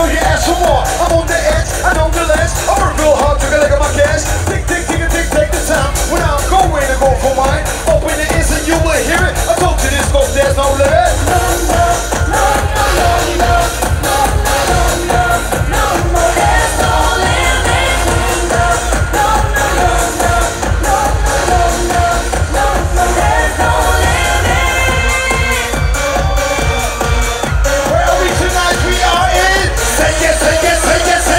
More. I'm on the edge, I don't relent I work real hard, took a my Just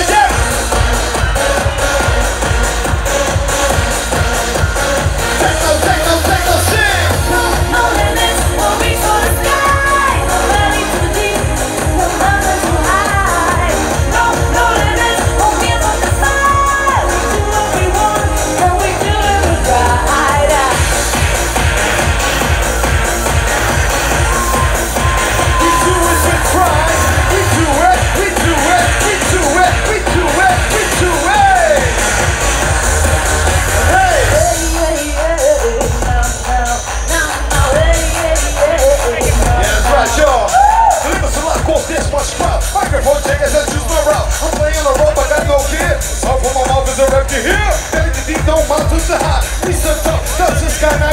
no mountains to hide. we're so tough, that's this guy now.